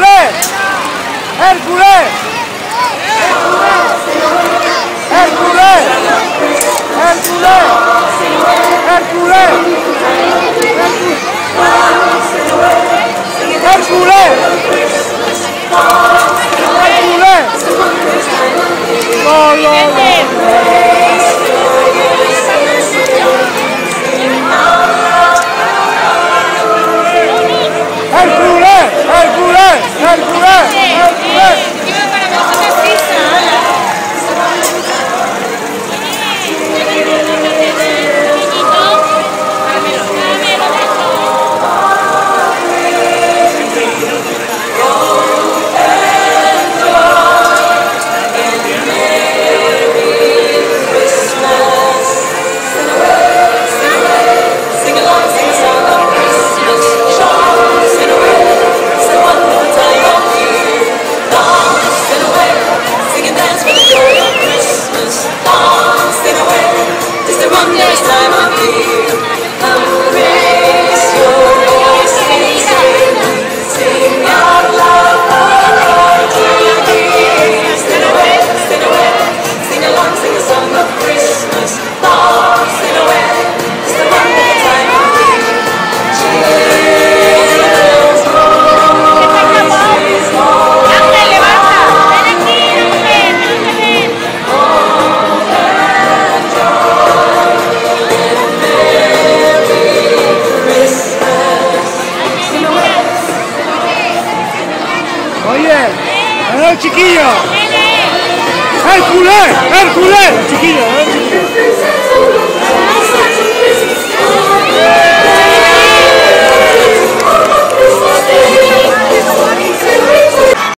cure! ¡El culé! Oye, ¡eh, chiquillo! ¡Hércules! ¡Hércules! Chiquillo, ¡eh!